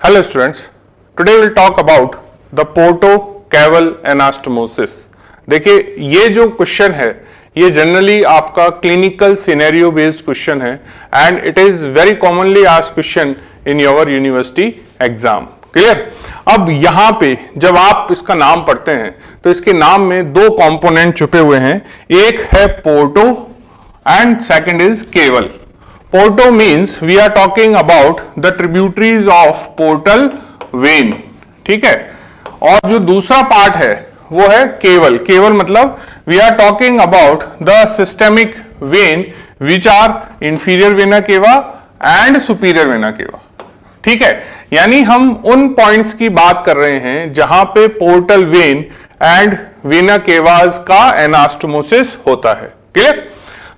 Hello students, today we'll talk about the portocaval anastomosis. देखिए ये जो क्वेश्चन है ये जनरली आपका क्लिनिकल सिनेरियो बेस्ड क्वेश्चन है and it is very commonly ask question in your university exam clear अब यहाँ पे जब आप इसका नाम पढ़ते हैं तो इसके नाम में दो कंपोनेंट छुपे हुए हैं। एक है porto and second is caval porto means we are talking about the tributaries of portal vein ठीक है? और जो दूसरा पार्ट है, वो है केवल। केवल मतलब we are talking about the systemic vein which are inferior vena cava and superior vena cava ठीक है? यानी हम उन पॉइंट्स की बात कर रहे हैं जहाँ पे portal vein and vena cavas का एनास्टोमोसिस होता है। Clear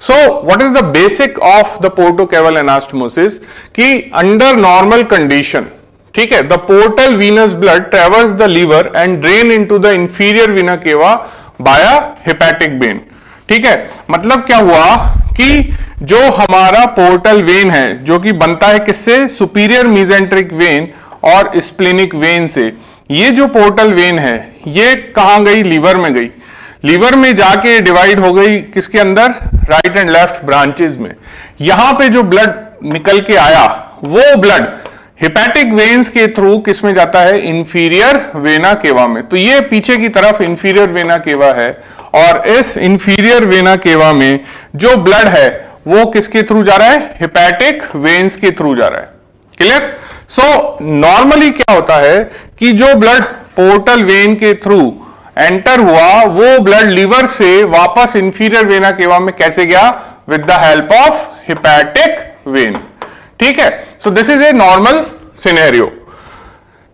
so what is the basic of the portocaval anastomosis कि अंडर नॉर्मल कंडीशन ठीक है the portal venous blood travels the liver and drain into the inferior vena cava via hepatic when ठीक है मतलब क्या हुआ? कि जो हमारा पोर्टल वेन है, जो कि बनता है किससे? सुपीरियर मीजेंट्रिक वेन और स्प्लिनिक वेन से। ये जो पोर्टल वेन है, ये कहाँ गई? लीवर में गई। लीवर में जाके डिवाइड हो गई किसके अंदर? राइट एंड लेफ़्ट ब्रांचेस में। यहाँ पे जो ब्लड निकल के आया, वो ब्लड हिपैटिक वेन्स के थ्रू किसमें जाता है? इंफीरियर वेना केवा में। तो ये पीछे की तरफ़ इंफीरियर वेना केवा है और इस इंफीरियर वेना केवा में जो ब्लड है, वो किसके थ्रू जा रहा है? हिपैटिक वेन्स के थ्रू जा रहा है। क्लियर सो नॉर्मली क्या होता है कि जो ब्लड पोर्टल वेन के थ्रू एंटर हुआ, वो ब्लड लीवर से वापस इंफीरियर वेना केवा में कैसे गया? With the help of hepatic vein ठीक है? So this is a normal scenario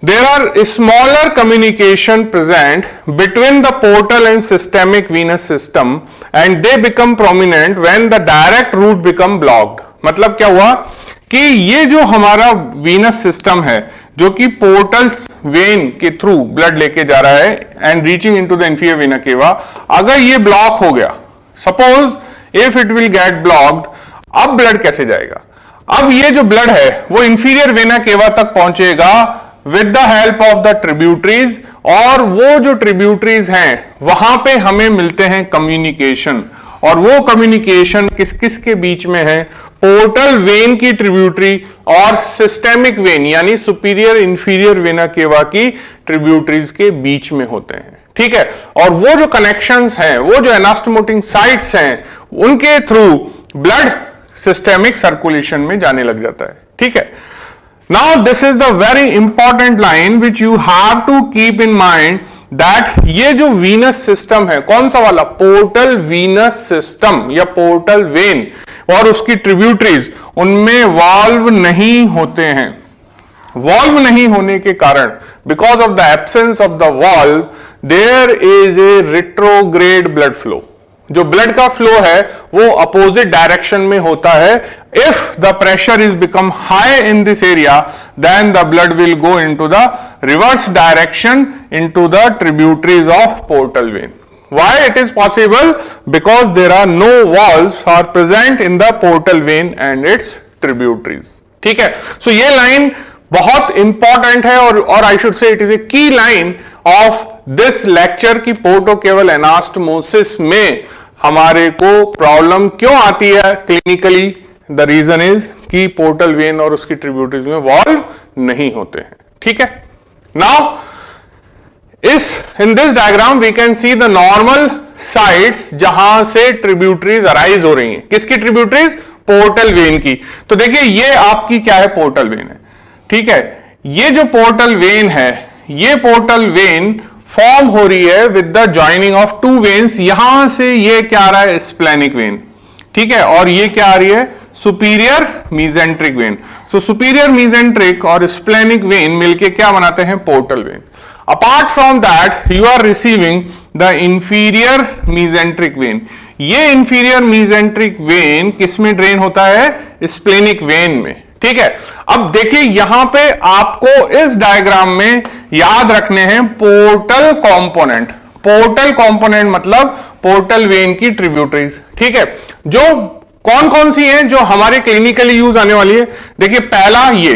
there are smaller communication present between the portal and systemic venous system and they become prominent when the direct route become blocked मतलब क्या हुआ? कि ये जो हमारा Venus system है जो कि पोर्टल वेन के थ्रू ब्लड लेके जा रहा है and reaching into the inferior vena cava अगर ये ब्लॉक हो गया suppose if it will get blocked अब ब्लड कैसे जाएगा? अब ये जो ब्लड है, वो इंफीरियर वेना केवा तक पहुंचेगा with the help of the tributaries और वो जो ट्रिब्यूटरीज हैं, वहाँ पे हमें मिलते हैं कम्युनिकेशन और वो कम्युनिकेशन किस किस के बीच में है? पोर्टल वेन की ट्रिब्यूटरी और सिस्टेमिक वेन यानी सुपीरियर इंफीरियर वेना केवा की ट्रिब्यूटरीज के बीच में होते हैं। ठीक है? और वो जो कनेक्शंस हैं, वो जो एनास्टोमोटिंग साइट्स हैं, उनके थ्रू ब्लड सिस्टेमिक सर्कुलेशन में जाने लग जाता है। ठीक है? Now this is the very important line which you have to keep in mind that ये जो वीनस सिस्टम है, कौन सा वाला? पोर्टल वीनस सिस्टम या पोर्टल वेन और उसकी ट्रिब्यूटरीज उनमें वाल्व नहीं होते हैं। वॉल्व नहीं होने के कारण because of the absence of the valve there is a retrograde blood flow जो ब्लड का फ्लो है, वो अपोजिट डायरेक्शन में होता है। If the pressure is become high in this area then the blood will go into the reverse direction into the tributaries of portal vein why it is possible because there are no walls are present in the portal vein and its tributaries ठीक है? So so, ये line बहुत important है और और I should say it is a key line of this lecture की Porto केवल anastomosis में। हमारे को प्रॉब्लम क्यों आती है? क्लिनिकली द रीजन इज़ कि पोर्टल वेन और उसकी ट्रिब्यूटरीज में वॉल्व नहीं होते हैं। ठीक है? नाउ इस in this diagram we can see the normal sites जहाँ से ट्रिब्यूटरीज अराइज हो रही हैं। किसकी ट्रिब्यूटरीज पोर्टल वेन की। तो देखिए, ये आपकी क्या है? पोर्टल वेन है। ठीक है? ये जो पोर्टल वेन है, ये पोर्टल वेन फॉर्म हो रही है with the joining of two veins यहाँ से ये क्या आ रहा है? स्प्लेनिक वेन ठीक है? और ये क्या आ रही है? Superior mesenteric vein so superior mesenteric और स्प्लेनिक वेन मिलके क्या बनाते हैं? Portal vein apart from that you are receiving the inferior mesenteric vein ये इंफीरियर मीजेंट्रिक वेन किसमें ड्रेन होता है? स्प्लेनिक वेन में. ठीक है? अब देखिए, यहाँ पे आपको इस डायग्राम में याद रखने हैं, पोर्टल कंपोनेंट पोर्टल कंपोनेंट मतलब पोर्टल वेन की ट्रिब्यूटरीज ठीक है? जो कौन कौन सी हैं जो हमारे क्लिनिकली यूज़ आने वाली है? देखिए, पहला ये।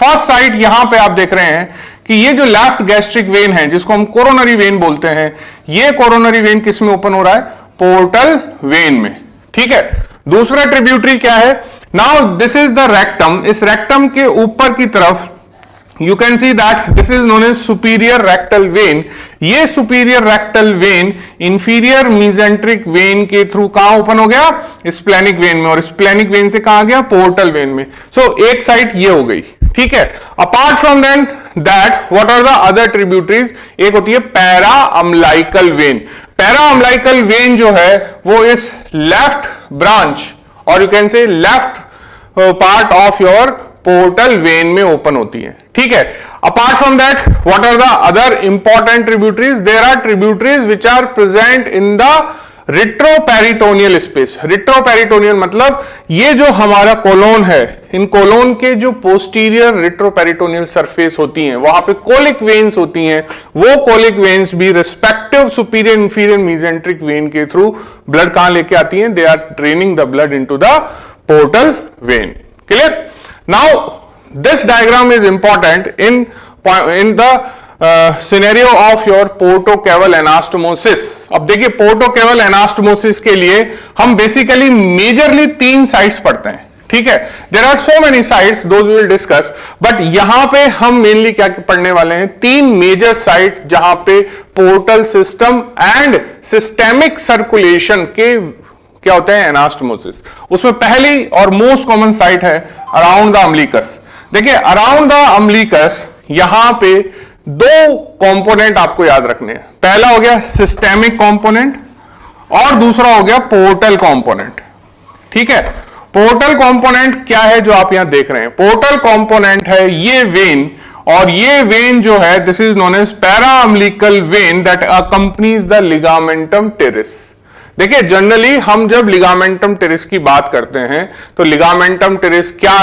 फ़र्स्ट साइट यहाँ पे आप देख रहे हैं कि ये जो लेफ़्ट गैस्ट्रिक वेन है, जिसको हम कोरोनरी वेन बोलते हैं, ये कोरोनरी वेन किसमें ओपन हो रहा है? पोर्टल वेन में। ठीक है? दूसरा ट्रिब्यूटरी क्या है? Now this is the rectum इस रेक्टम के ऊपर की तरफ़ you can see that this is known as superior rectal vein ये superior rectal vein inferior mesenteric vein के थ्रू कहाँ ओपन हो गया? स्प्लेनिक वेन में। और स्प्लेनिक वेन से कहाँ गया? पोर्टल वेन में। सो so, एक साइड ये हो गई। ठीक है? Apart from then that what are the other tributaries एक होती है para umbilical vein para umbilical vein जो है वो इस लेफ़्ट ब्रांच और you can say left part of your portal vein में ओपन होती है। ठीक है? Apart from that what are the other important tributaries there are tributaries which are present in the retroperitoneal space retroperitoneal मतलब ये जो हमारा कोलोन है, इन कोलोन के जो पोस्टीरियर रिट्रोपेरिटोनियल सरफेस होती हैं, वहाँ पे कोलिक वेन्स होती हैं। वो कोलिक वेन्स भी respective superior inferior mesenteric vein के थ्रू ब्लड कहाँ लेके आती हैं? They are draining the blood into the portal vein clear now this diagram is important in in the scenario of your portocaval anastomosis अब देखिए portocaval anastomosis के लिए हम बेसिकली मेजरली तीन साइट्स पढ़ते हैं, ठीक है? There are so many sites though will discuss but यहाँ पे हम मेनली क्या पढ़ने वाले हैं? तीन मेजर साइट जहाँ पे portal system and systemic circulation के क्या होते हैं? एनास्टोमोसिस उसमें पहली और मोस्ट कॉमन साइट है अराउंड द अम्लिकस देखिए अराउंड द अम्लिकस यहाँ पे दो कंपोनेंट आपको याद रखने हैं। पहला हो गया सिस्टेमिक कंपोनेंट और दूसरा हो गया पोर्टल कंपोनेंट ठीक है? पोर्टल कंपोनेंट क्या है जो आप यहाँ देख रहे हैं? पोर्टल कंपोनेंट है ये वेन और ये वेन जो है this is known as paraumbilical vein that accompanies the ligamentum teres देखिए जनरली हम जब लिगामेंटम टेरिस की बात करते हैं तो लिगामेंटम टेरिस क्या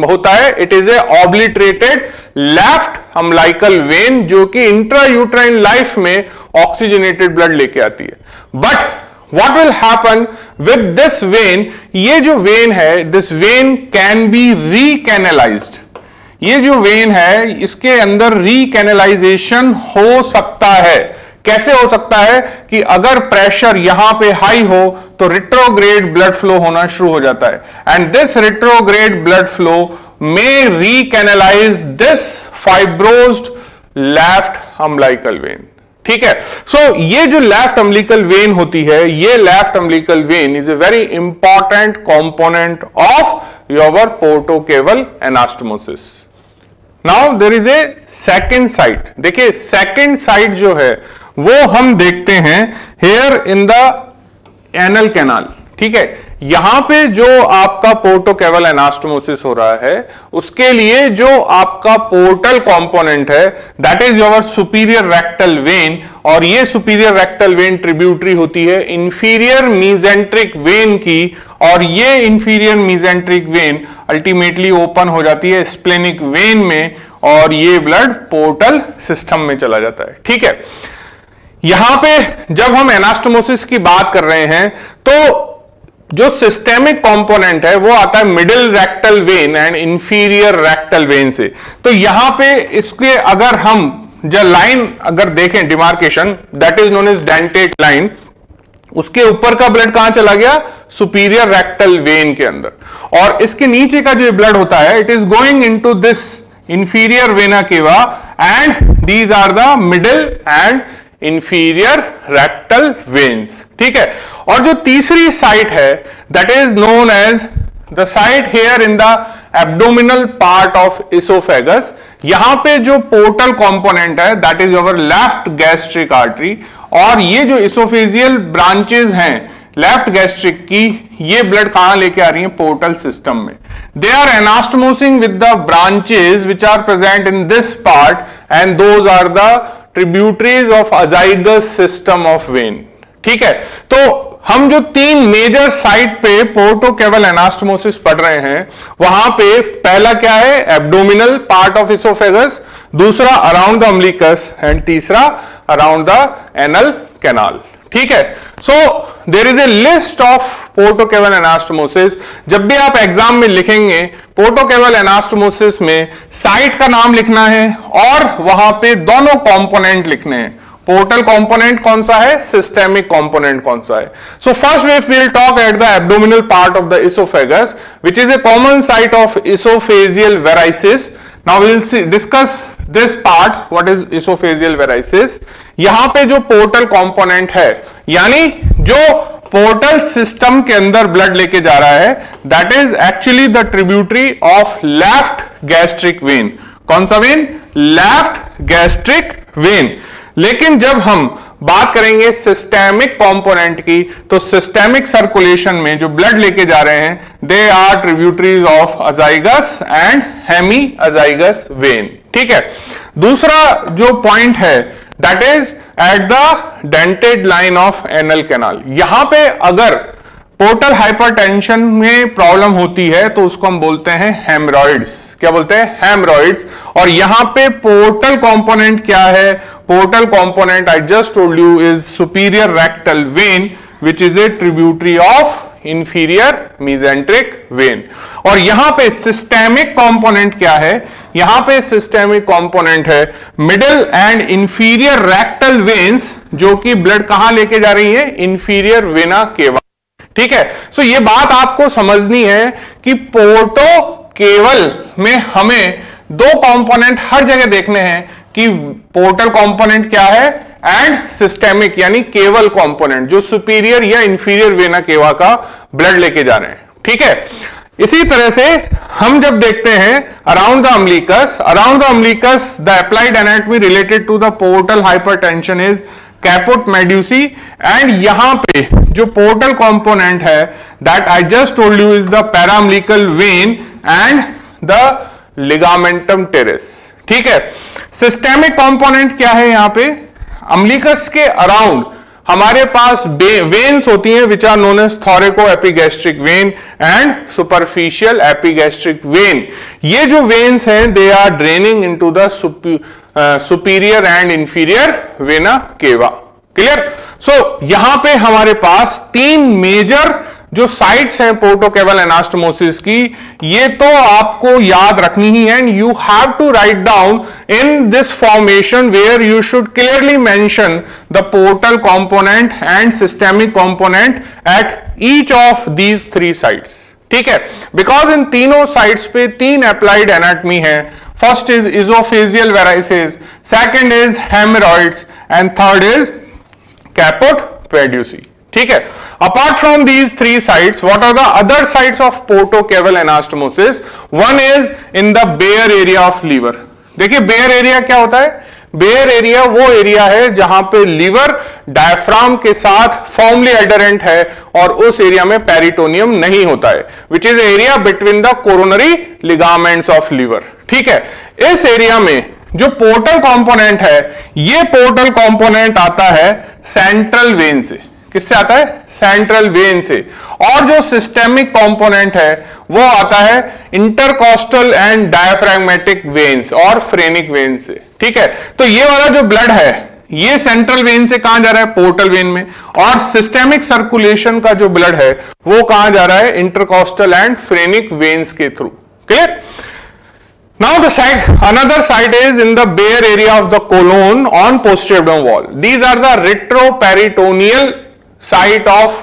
होता है? It is a obliterated left umbilical vein जो कि इंट्रा यूट्राइन लाइफ में ऑक्सीजनेटेड ब्लड लेके आती है। But what will happen with this vein ये जो वेन है this vein can be recanalized ये जो वेन है, इसके अंदर रीकैनलाइजेशन हो सकता है। कैसे हो सकता है कि अगर प्रेशर यहाँ पे हाई हो तो रिट्रोग्रेड ब्लड फ्लो होना शुरू हो जाता है। And this retrograde blood flow may recanalize this fibrosed left umbilical vein ठीक है? सो so, ये जो लेफ़्ट अम्लिकल वेन होती है ये left umbilical vein is a very important component of your portocaval anastomosis now there is a second site देखिए second site जो है वो हम देखते हैं here in the anal canal ठीक है? यहाँ पे जो आपका पोर्टोकेवल एनास्टोमोसिस हो रहा है, उसके लिए जो आपका पोर्टल कंपोनेंट है that is your superior rectal vein और ये सुपीरियर रेक्टल वेन ट्रिब्यूटरी होती है इंफीरियर मीजेंट्रिक वेन की, और ये inferior mesenteric vein ultimately open हो जाती है स्प्लेनिक वेन में, और ये ब्लड पोर्टल सिस्टम में चला जाता है, ठीक है? यहाँ पे जब हम एनास्टोमोसिस की बात कर रहे हैं तो जो सिस्टेमिक कंपोनेंट है, वो आता है middle rectal vein and inferior rectal vein से। तो यहाँ पे इसके अगर हम, जो लाइन अगर देखें demarcation that is known is dentate line उसके ऊपर का ब्लड कहाँ चला गया? सुपीरियर रेक्टल वेन के अंदर। और इसके नीचे का जो ब्लड होता है it is going in this inferior vena cava and these are the middle and inferior rectal veins ठीक है? और जो तीसरी साइट है that is known as the site here in the abdominal part of oesophagus यहाँ पे जो portal component है that is our left gastric artery और ये जो इसोफेजियल ब्रांचेस हैं लेफ़्ट गैस्ट्रिक की, ये ब्लड कहाँ लेके आ रही है? पोर्टल सिस्टम में. They are anastomosing with the branches which are present in this part and those are the tributaries of azygos system of vein ठीक है? तो हम जो तीन मेजर साइट पे पोर्टो केवल एनास्टोमोसिस पढ़ रहे हैं, वहाँ पे पहला क्या है? एब्डोमिनल पार्ट ऑफ़ इसोफेगस दूसरा अराउंड द अम्लिकस एंड तीसरा अराउंड द एनल कैनाल ठीक है? So there is a list of portocaval anastomosis जब भी आप एग्ज़ाम में लिखेंगे पोर्टोकेवल एनास्टोमोसिस में साइट का नाम लिखना है और वहाँ पे दोनों कंपोनेंट लिखने हैं। पोर्टल कंपोनेंट कौन सा है? सिस्टेमिक कंपोनेंट कौन सा है? So first we will talk at the abdominal part of the oesophagus which is a common site of oesophageal varices now will discuss this part what is oesophageal varices यहाँ पे जो portal component है, यानी जो portal system के अंदर blood लेके जा रहा है that is actually the tributary of left gastric vein कौन सा वेन लेफ़्ट गैस्ट्रिक वेन लेकिन जब हम बात करेंगे सिस्टेमिक कंपोनेंट की तो सिस्टेमिक सर्कुलेशन में जो ब्लड लेके जा रहे हैं they are tributaries of azygos and hemiazygos vein ठीक है? दूसरा जो पॉइंट है that is at the dentate line of anal canal यहाँ पे अगर पोर्टल हाइपरटेंशन में प्रॉब्लम होती है तो उसको हम बोलते हैं हेमरॉइड्स क्या बोलते हैं? हेमरॉइड्स और यहाँ पे पोर्टल कंपोनेंट क्या है? Portal component I just told you is superior rectal vein which is a tributary of inferior mesenteric vein और यहाँ पे सिस्टेमिक कंपोनेंट क्या है? यहाँ पे सिस्टेमिक component है। Middle and inferior rectal veins जो कि ब्लड कहाँ लेके जा रही है? इंफीरियर वेना cava ठीक है? सो so, ये बात आपको समझनी है कि पोर्टो केवल में हमें दो कंपोनेंट हर जगह देखने हैं कि पोर्टल कंपोनेंट क्या है एंड सिस्टेमिक यानी केवल कंपोनेंट जो सुपीरियर या इंफीरियर वेना केवा का ब्लड लेके जा रहे हैं। ठीक है? इसी तरह से हम जब देखते हैं around the umbilicus around the umbilicus the applied anatomy related to the portal hypertension is caput medusae and यहाँ पे जो पोर्टल कंपोनेंट है that I just told you is the paraumbilical vein and the ligamentum teres ठीक है? Systemic component क्या है यहाँ पे? अम्लिकस के अराउंड हमारे पास वेन्स होती हैं which are known as thoracoepigastric vein and superficial epigastric vein ये जो वेन्स हैं they are draining into the superior and inferior vena cava clear so यहाँ पे हमारे पास तीन मेजर जो साइट्स हैं पोर्टोकेवल एनास्टोमोसिस की, ये तो आपको याद रखनी ही है and you have to write down in this formation where you should clearly mention the portal component and systemic component at each of these three sites ठीक है? बिकॉज़ इन तीनों साइट्स पे तीन अप्लाइड एनाटमी है. First is oesophageal varices second is haemorrhoids and third is caput medusae ठीक है? Apart from these three sites what are the other sites of portocaval anastomosis one is in the bare area of liver देखिए bare area क्या होता है? Bear area वो area है जहाँ पे लीवर डायफ्राम के साथ फॉर्मली एडरेंट है और उस एरिया में पेरिटोनियम नहीं होता है which is area between the coronary ligaments of liver ठीक है? इस एरिया में जो पोर्टल कंपोनेंट है, ये पोर्टल कंपोनेंट आता है सेंट्रल वेन से। किससे आता है? सेंट्रल वेन से। और जो सिस्टेमिक कंपोनेंट है वो आता है इंटरकोस्टल एंड डायफ्रैगमेटिक वेन्स और फ्रेनिक वेन से। ठीक है? तो ये वाला जो ब्लड है ये सेंट्रल वेन से कहाँ जा रहा है? पोर्टल वेन में। और सिस्टेमिक सर्कुलेशन का जो ब्लड है वो कहाँ जा रहा है? इंटरकोस्टल एंड फ्रेनिक वेन्स के through clear the side, another site is in the bare area of the colon on posterior abdominal wall. These are the retroperitoneal site of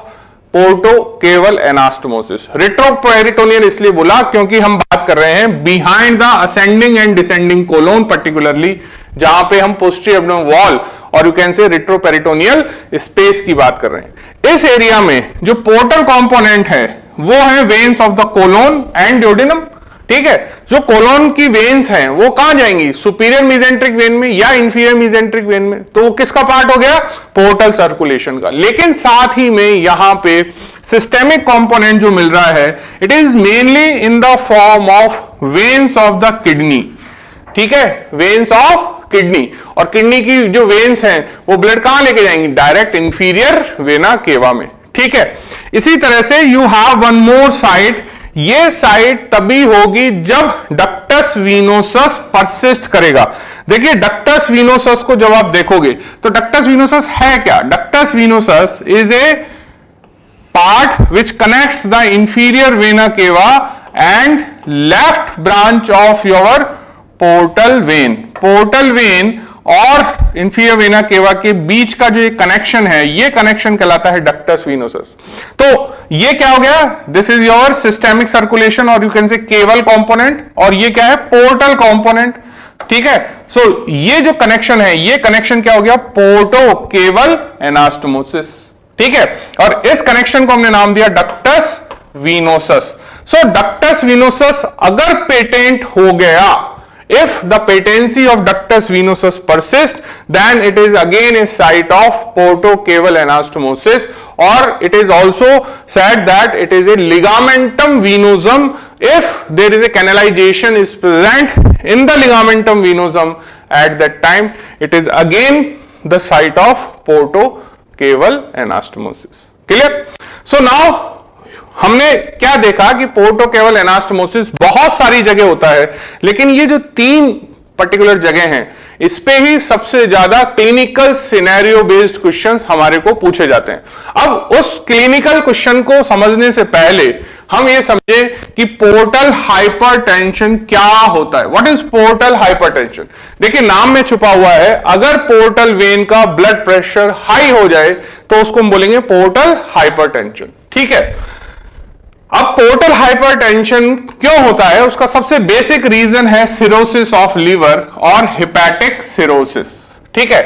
portocaval anastomosis. Retroperitoneal इसलिए बोला क्योंकि हम बात कर रहे हैं behind the ascending and descending colon particularly जहाँ पे हम पोस्ट्री एबडोमिनल वॉल और you can say retroperitoneal space की बात कर रहे हैं। इस एरिया में जो पोर्टल कंपोनेंट है, वो है veins of the colon and duodenum ठीक है? जो कोलोन की वेन्स हैं, वो कहाँ जाएँगी? सुपीरियर मिजेंट्रिक वेन में या इंफीरियर मिजेंट्रिक वेन में? तो वो किसका पार्ट हो गया? पोर्टल सर्कुलेशन का। लेकिन साथ ही में यहाँ पे सिस्टेमिक कंपोनेंट जो मिल रहा है it is mainly in the form of veins of the kidney ठीक है? वेन्स ऑफ़ किडनी और किडनी की जो वेन्स हैं, वो ब्लड कहाँ लेके जाएँगी? डायरेक्ट इंफीरियर वेना केवा में। ठीक है? इसी तरह से you have one more site ये साइट तभी होगी जब डक्टस डक्टस वीनोसस परसिस्ट करेगा। देखिए डक्टस वीनोसस को जब आप देखोगे तो डक्टस वीनोसस है क्या? Ductus venosus is a part which connects the inferior vena cava and left branch of your portal vein portal vein और इंफीरियर वेना केवा के बीच का जो ये कनेक्शन है ये कनेक्शन कहलाता है डक्टस वीनोसस तो ये क्या हो गया? This is your systemic circulation और you can say caval component और ये क्या है? पोर्टल कंपोनेंट ठीक है? सो so, ये जो कनेक्शन है ये कनेक्शन क्या हो गया? पोर्टो केवल एनास्टोमोसिस ठीक है? और इस कनेक्शन को हमने नाम दिया ductus venosus so ductus venosus अगर पेटेंट हो गया If the patency of ductus venosus persists, then it is again a site of portocaval anastomosis or it is also said that it is a ligamentum venosum. If there is a canalization is present in the ligamentum venosum at that time it is again the site of portocaval anastomosis. Clear? So now हमने क्या देखा कि Porto केवल anastomosis बहुत सारी जगह होता है, लेकिन ये जो तीन पर्टिकुलर जगह हैं, इस पे ही सबसे ज़्यादा क्लिनिकल सिनेरियो बेस्ड क्वेश्चंस हमारे को पूछे जाते हैं। अब उस क्लिनिकल क्वेश्चन को समझने से पहले हम ये समझे कि पोर्टल हाइपरटेंशन क्या होता है। What is portal hypertension? देखिए, नाम में छुपा हुआ है, अगर पोर्टल वेन का ब्लड प्रेशर हाई हो जाए तो उसको हम बोलेंगे पोर्टल हाइपरटेंशन। ठीक है? अब पोर्टल हाइपरटेंशन क्यों होता है? उसका सबसे बेसिक रीजन है सिरोसिस ऑफ़ लीवर और हिपैटिक सिरोसिस ठीक है?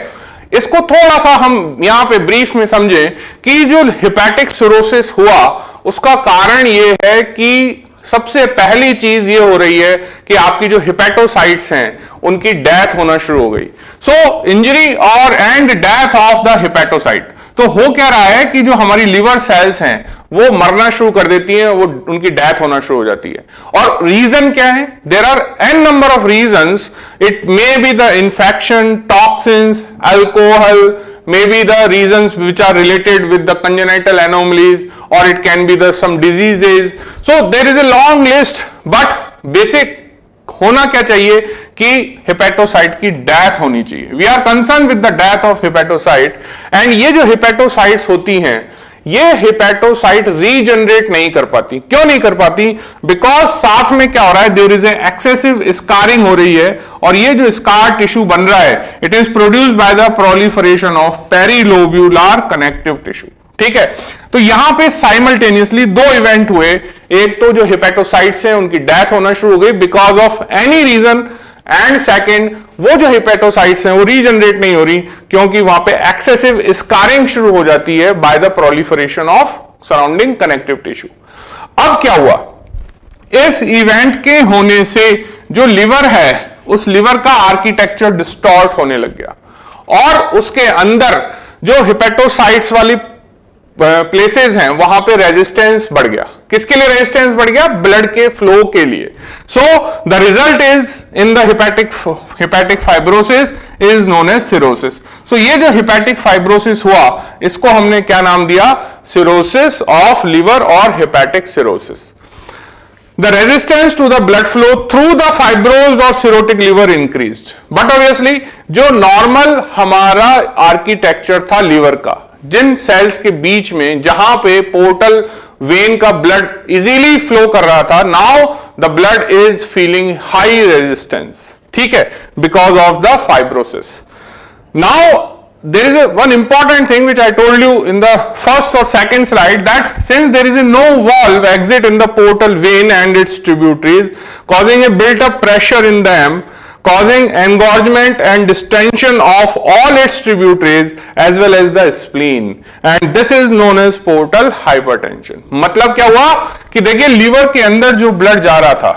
इसको थोड़ा सा हम यहाँ पे ब्रीफ में समझे कि जो हिपैटिक सिरोसिस हुआ, उसका कारण यह है कि सबसे पहली चीज़ ये हो रही है कि आपकी जो हिपेटोसाइट्स हैं, उनकी डेथ होना शुरू हो गई। सो इंजरी और and death of the hepatocyte तो हो क्या रहा है कि जो हमारी लिवर सेल्स हैं वो मरना शुरू कर देती हैं, वो उनकी डेथ होना शुरू हो जाती है। और रीजन क्या है? There are n number of reason it may be the infection toxins alcohol may be the reason which are related with the congenital anomalies और it can be the some diseases so there is a long list but basic होना क्या चाहिए कि hepatocyte की death होनी चाहिए। We are concern with the death of hepatocyte and ये जो हिपेटोसाइट्स होती हैं ये हिपेटोसाइट रीजनरेट नहीं कर पाती। क्यों नहीं कर पाती? बिकॉज़ साथ में क्या हो रहा है? देर इज़ एक्सेसिव स्कारिंग हो रही है और ये जो स्कार टिश्यू बन रहा है it is produced by the proliferation of perilobular connective tissue ठीक है? तो यहाँ पे साइमल्टेनियसली दो इवेंट हुए। एक तो जो हिपेटोसाइट्स हैं, उनकी डेथ होना शुरू हो गई because of any reason and second वो जो हिपेटोसाइट्स हैं, वो रीजनरेट नहीं हो रही, क्योंकि वहाँ पे एक्सेसिव स्कारिंग शुरू हो जाती है by the proliferation of surrounding connective tissue अब क्या हुआ? इस इवेंट के होने से जो लिवर है, उस लिवर का आर्किटेक्चर डिस्टॉर्ट होने लग गया। और उसके अंदर जो हिपेटोसाइट्स वाली प्लेसेस हैं, वहाँ पे रेजिस्टेंस बढ़ गया। किसके लिए रेजिस्टेंस बढ़ गया? ब्लड के फ्लो के लिए। So the result is in the hepatic hepatic fibrosis is known as cirrhosis so ये जो हिपैटिक फाइब्रोसिस हुआ, इसको हमने क्या नाम दिया? सिरोसिस ऑफ़ लिवर और hepatic cirrhosis the resistance to the blood flow through the fibrose और cirrhotic liver increase but obviously जो नॉर्मल हमारा आर्किटेक्चर था लिवर का जिन सेल्स के बीच में जहाँ पे पोर्टल वेन का ब्लड इजीली फ्लो कर रहा था now the blood is feeling high resistance ठीक है? Because of the fibrosis now there is one important thing which I told you in the first और second slide that since there is a no valve exit in the portal vein and its tributaries causing a built up pressure in the dam causing engorgement and distension of all its tributaries as well as the spleen. And this is known as portal hypertension. मतलब क्या हुआ? कि देखिए liver के अंदर जो blood जा रहा था,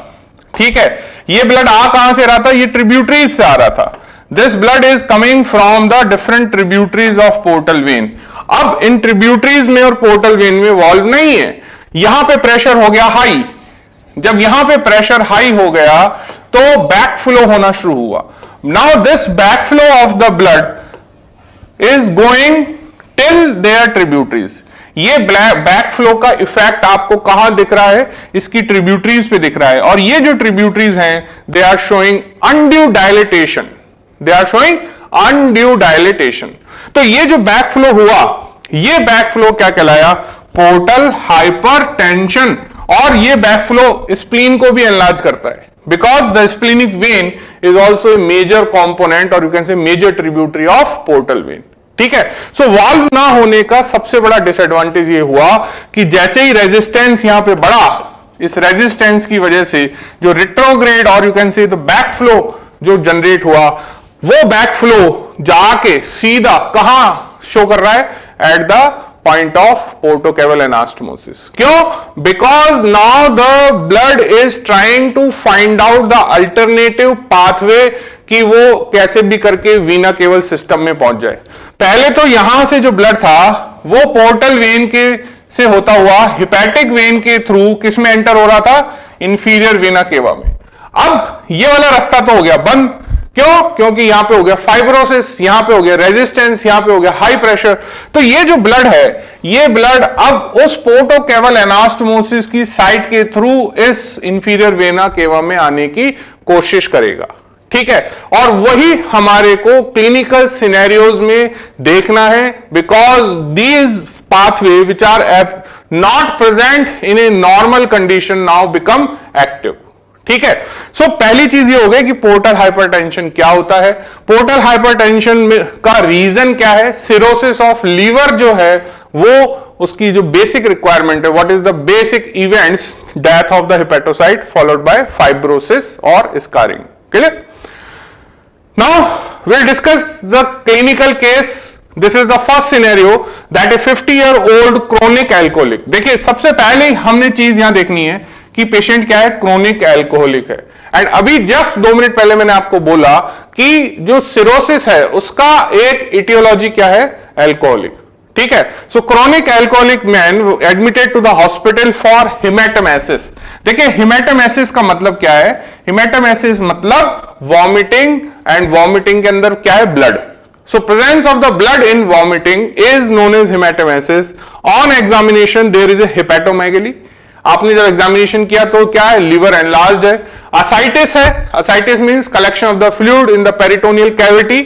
ठीक है? ये ब्लड आ कहाँ से रहा था? ये ट्रिब्यूटरीज से आ रहा था। This blood is coming from the different tributaries of portal vein अब इन ट्रिब्यूटरीज में और पोर्टल वेन में वॉल्व नहीं है। यहाँ पे प्रेशर हो गया हाई जब यहाँ पे प्रेशर हाई हो गया तो बैक फ्लो होना शुरू हुआ। Now this back flow of the blood is going till their tributaries ये बैक फ्लो का इफ़ेक्ट आपको कहाँ दिख रहा है? इसकी ट्रिब्यूटरीज पे दिख रहा है। और ये जो ट्रिब्यूटरीज हैं they are showing undue dilatation they are showing undue dilatation तो ये जो बैक फ्लो हुआ, ये बैक फ्लो क्या कहलाया? पोर्टल हाइपर टेंशन और ये बैक फ्लो स्प्लीन को भी एनलार्ज करता है। Because the splenic vein is also a major component और you can say major tributary of portal vein ठीक है? सो so, वाल्व ना होने का सबसे बड़ा डिसएडवांटेज ये हुआ कि जैसे ही रेजिस्टेंस यहाँ पे बढ़ा इस रेजिस्टेंस की वजह से जो रिट्रोग्रेड और you can say back flow जो जनरेट हुआ वो बैक फ्लो जाके सीधा कहाँ शो कर रहा है? At the point of portocaval anastomosis क्यों? Because now the blood is trying to find out the alternative pathway कि वो कैसे भी करके वीना केवल सिस्टम में पहुँच जाए। पहले तो यहाँ से जो ब्लड था, वो पोर्टल वेन के से होता हुआ हिपैटिक वेन के थ्रू किसमें एंटर हो रहा था? इंफीरियर वेना केवा में। अब ये वाला रास्ता तो हो गया, बंद। क्यों? क्योंकि यहाँ पे हो गया फाइब्रोसिस यहाँ पे हो गया रेजिस्टेंस यहाँ पे हो गया हाई प्रेशर तो ये जो ब्लड है, ये ब्लड अब उस पोर्टो केवल एनास्टमोसिस की साइट के थ्रू इस इंफीरियर वेना केवा में आने की कोशिश करेगा। ठीक है? और वही हमारे को क्लिनिकल सिनेरियोज में देखना है because these pathway which are app not present in a normal condition now become active ठीक है? सो so, पहली चीज़ ये हो गई कि पोर्टल हाइपरटेंशन क्या होता है? पोर्टल हाइपरटेंशन का रीजन क्या है? सिरोसिस ऑफ़ लीवर जो है वो उसकी जो बेसिक रिक्वायरमेंट है what is the basic events death of the hepatocyte followed by fibrosis और scarring clear now will discuss the clinical case this is the first scenario that a 50 year old chronic alcoholic देखिए सबसे पहले हमने चीज़ यहाँ देखनी है कि patient क्या है? क्रोनिक एल्कोहलिक है. एंड अभी जस्ट दो मिनट पहले मैंने आपको बोला कि जो सिरोसिस है, उसका एक इटियोलॉजी क्या है? एल्कोहलिक ठीक है? So chronic alcoholic man admitted to the hospital for hematemesis देखिए हिमेटोमेसिस का मतलब क्या है? हिमेटोमेसिस मतलब वॉमिटिंग एंड वॉमिटिंग के अंदर क्या है? Blood so presence of the blood in vomiting is known as haematemesis on examination there is a hepatomegaly आपने जब एग्जामिनेशन किया तो क्या है? लिवर एनलार्ज है। असाइटिस है। Ascites means collection of the fluid in the peritoneal cavity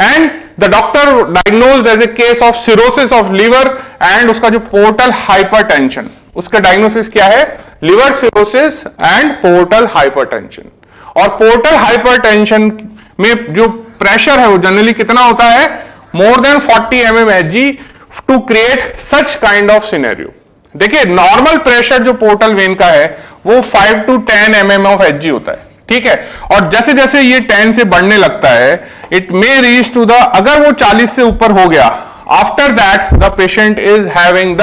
and the doctor diagnose as a case of cirrhosis of liver and उसका जो पोर्टल हाइपरटेंशन उसका डायग्नोसिस क्या है? Liver cirrhosis and portal hypertension और portal hypertension में जो pressure है वो जनरली कितना होता है? More than 40 M M H G to create such kind of scenario देखिए नॉर्मल प्रेशर जो पोर्टल वेन का है, वो 5 to 10 M M of H होता है, ठीक है? और जैसे जैसे ये 10 से बढ़ने लगता है it may reach to the अगर वो 40 से ऊपर हो गया after that the patient is having the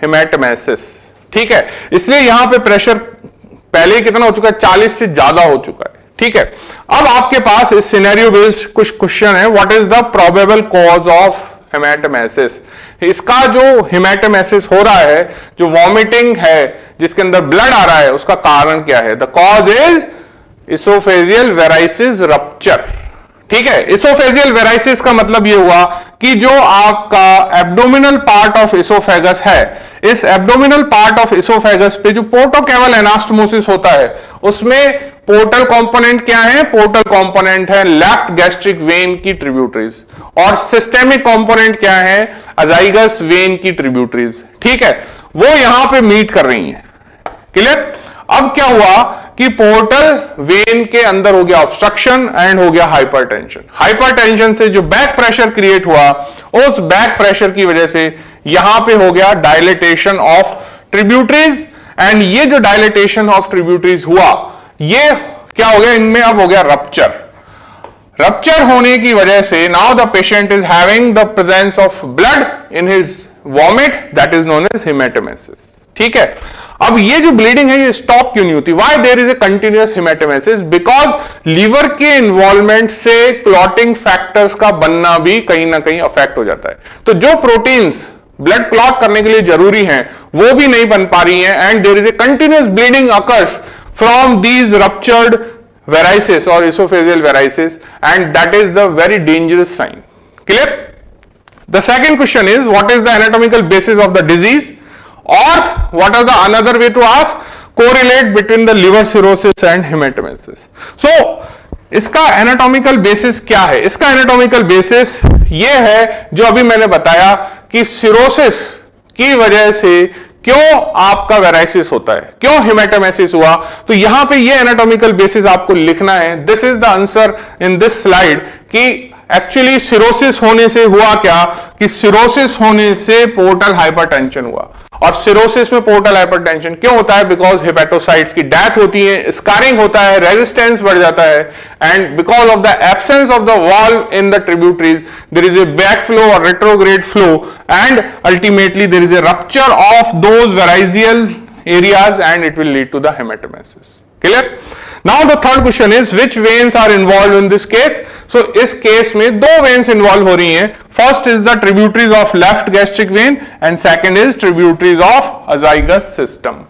hematemesis ठीक है? इसलिए यहाँ पे प्रेशर पहले कितना हो चुका है? 40 से ज़्यादा हो चुका है, ठीक है? अब आपके पास इस सिनेरियो बेस्ड कुछ क्वेश्चन है what is the probable cause of hematemesis इसका जो हिमेटोमेसिस हो रहा है, जो वॉमिटिंग है, जिसके अंदर ब्लड आ रहा है, उसका कारण क्या है? The cause is oesophageal varices rupture ठीक है? इसोफेजियल वेराइसिस का मतलब यह हुआ कि जो आपका एब्डोमिनल पार्ट ऑफ़ इसोफेगस है, इस एब्डोमिनल पार्ट ऑफ़ इसोफेगस पे जो पोर्टोकेवल एनास्टमोसिस होता है, उसमें पोर्टल कंपोनेंट क्या है? पोर्टल कंपोनेंट है लेफ़्ट गैस्ट्रिक वेन की ट्रिब्यूटरीज। और सिस्टेमिक कंपोनेंट क्या है? अजाइगस वेन की ट्रिब्यूटरीज। ठीक है? वो यहाँ पे मीट कर रही हैं। क्लियर? अब क्या हुआ कि पोर्टल वेन के अंदर हो गया ऑब्स्ट्रक्शन एंड हो गया हाइपरटेंशन हाइपरटेंशन से जो बैक प्रेशर क्रिएट हुआ, उस बैक प्रेशर की वजह से यहाँ पे हो गया डायलिटेशन ऑफ़ ट्रिब्यूटरीज एंड ये जो डायलिटेशन ऑफ़ ट्रिब्यूटरीज हुआ ये क्या हो गया? इनमें अब हो गया रप्चर रप्चर होने की वजह से now the patient is having the presence of blood in his vomit that is known as hematemesis ठीक है? अब ये जो ब्लीडिंग है, ये स्टॉप क्यों नहीं होती? Why there is a continuous hematemesis because liver के इन्वॉल्वमेंट से क्लॉटिंग फैक्टर्स का बनना भी कहीं ना कहीं अफेक्ट हो जाता है. तो जो प्रोटीन्स ब्लड क्लॉट करने के लिए ज़रूरी हैं, वो भी नहीं बन पा रही हैं and there is a continuous bleeding occurs from these ruptured varices और oesophageal varices and that is the very dangerous sign clear The second question is what is the anatomical basis of the disease or what are the another way to ask correlate between the liver cirrhosis and hematemesis. So इसका anatomical basis क्या है इसका anatomical basis ये है जो अभी मैंने बताया कि सिरोसिस की वजह से क्यों आपका वेराइसिस होता है? क्यों हिमेटोमेसिस हुआ? तो यहाँ पे ये एनाटॉमिकल बेसिस आपको लिखना है। This is the answer in this slide कि एक्चुअली सिरोसिस होने से हुआ क्या? कि सिरोसिस होने से पोर्टल हाइपरटेंशन हुआ। और सिरोसिस में पोर्टल हाइपरटेंशन क्यों होता है? बिकॉज़ हेपेटोसाइट्स की डेथ होती है स्कारिंग होता है रेजिस्टेंस बढ़ जाता है and because of the absence of the valve in the tributaries there is a back flow और retrograde flow and ultimately there is a rupture of those variceal areas and it will lead to the hematemesis clear now the third question is which veins are involve in this case so इस case में दो veins involve हो रही हैं। First is the tributaries of left gastric vein and second is tributaries of azygos system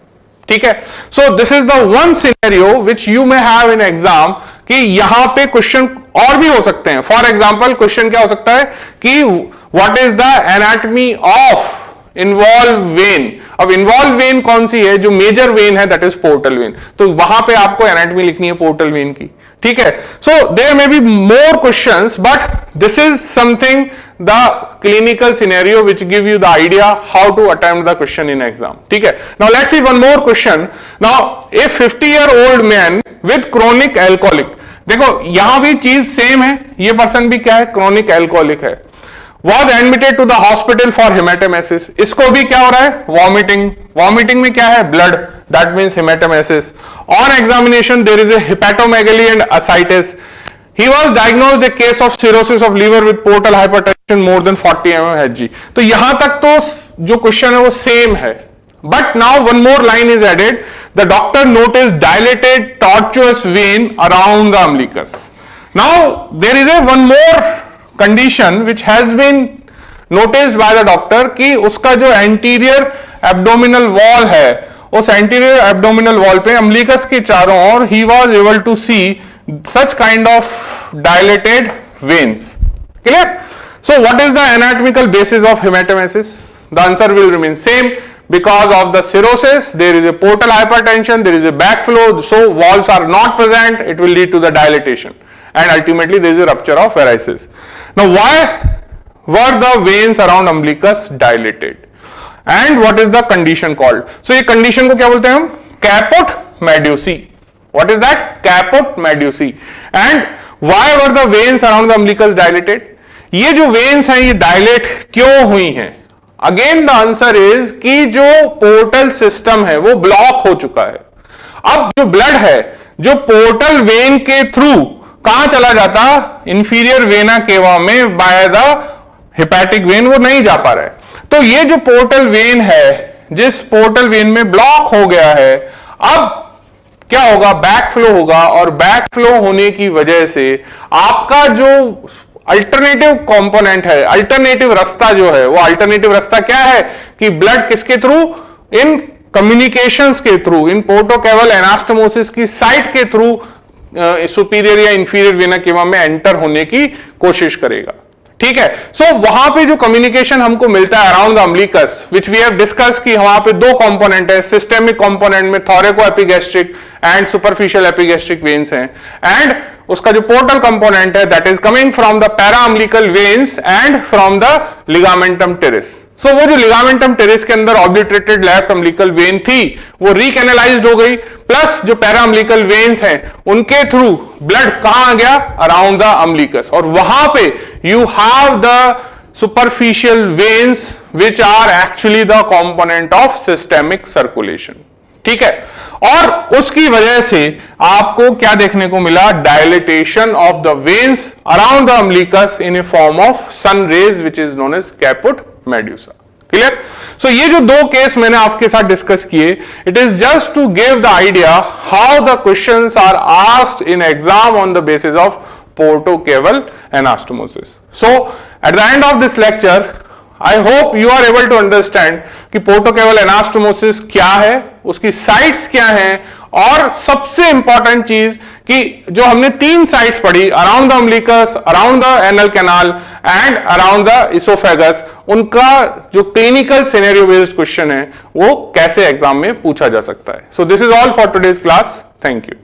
ठीक है? So this is the one scenario which you may have in exam कि यहाँ पे क्वेश्चन और भी हो सकते हैं। फॉर एग्ज़ाम्पल क्वेश्चन क्या हो सकता है कि what is the anatomy of involve vein अब इन्वॉल्व वेन कौन सी है? जो मेजर वेन है दैट इज़ पोर्टल वेन तो वहाँ पे आपको एनाटमी लिखनी है पोर्टल वेन की। ठीक है? So there may be more question but this is something the clinical scenario which give you the idea how to attempt the question in exam ठीक है? Now let's see one more question now a 50 year old man with chronic alcoholic देखो, यहाँ भी चीज़ same है, ये person भी क्या है? क्रोनिक एल्कोहलिक है। Was admitted to the hospital for hematemesis इसको भी क्या हो रहा है? वॉमिटिंग वॉमिटिंग में क्या है? Blood that means hematemesis on examination there is a hepatomegaly and ascites he was diagnosed a case of cirrhosis of liver with portal hypertension more than 40 mm hg तो यहाँ तक तो जो क्वेश्चन है वो सेम है. But now one more line is added the doctor notice dilated tortuous vein around the umbilicus now there is a one more condition which has been notice by the doctor कि उसका जो anterior abdominal wall है उस anterior abdominal wall पे umbilicus के चारों ओर ही was able to see such kind of dilated veins clear so what is the anatomical basis of haematemesis the answer will remain same because of the cirrhosis there is a portal hypertension there is a backflow so walls are not present it will lead to the dilatation and ultimately there is a rupture of varices Now, why were the veins around umbilicus dilated? And what is the condition called? So, ये condition को क्या बोलते हैं हम caput medusae. What is that? Caput medusae. And why were the veins around the umbilicus dilated? ये जो veins हैं ये डायलेट क्यों हुई हैं अगेन द आंसर इज़ कि जो पोर्टल सिस्टम है वो ब्लॉक हो चुका है अब जो ब्लड है जो पोर्टल वेन के थ्रू कहाँ चला जाता? इंफीरियर वेना केवा में बाय द हिपैटिक वेन वो नहीं जा पा रहा है। तो ये जो पोर्टल वेन है, जिस पोर्टल वेन में ब्लॉक हो गया है, अब क्या होगा? बैक फ्लो होगा और बैक फ्लो होने की वजह से आपका जो अल्टरनेटिव कंपोनेंट है अल्टरनेटिव रास्ता जो है, वो अल्टरनेटिव रास्ता क्या है? कि ब्लड किसके थ्रू इन कम्युनिकेशंस के थ्रू इन पोर्टोकेवल एनास्टमोसिस की साइट के थ्रू सुपीरियर या इंफीरियर वेना केवा में एंटर होने की कोशिश करेगा। ठीक है? सो so, वहाँ पे जो कम्युनिकेशन हमको मिलता है around the umbilicus which we have discuss की वहाँ पे दो कंपोनेंट है सिस्टेमिक कंपोनेंट में thoracoepigastric and superficial epigastric veins हैं। एंड उसका जो पोर्टल कंपोनेंट है that is coming from the paraumbilical veins and from the ligamentum teres so so, वो जो लिगामेंटम टेरिस के अंदर ऑब्लिट्रेटेड लेफ़्ट अम्लिकल वेन थी वो रिकेनालाइज हो गई। प्लस जो पैरा अम्लिकल वेन्स हैं उनके थ्रू ब्लड कहाँ आ गया? अराउंड द अम्लिकस और वहाँ पे you have the superficial veins which are actually the component of systemic circulation ठीक है? और उसकी वजह से आपको क्या देखने को मिला? Dilatation of the veins around the umbilicus in a form of sun rays which is known as caput medusae clear so ये जो दो केस मैंने आपके साथ डिस्कस किए it is just to give the idea how the question are asked in exam on the basis of portocaval anastomosis so at the end of this lecture I hope you are able to understand कि portocaval anastomosis क्या है, उसकी sites क्या हैं, और सबसे important चीज़ कि जो हमने तीन साइड्स पढ़ी around the umbilicus around the anal canal and around the oesophagus उनका जो क्लिनिकल सिनेरियो बेस्ड क्वेश्चन है, वो कैसे एग्ज़ाम में पूछा जा सकता है। So this is all for today's class thank you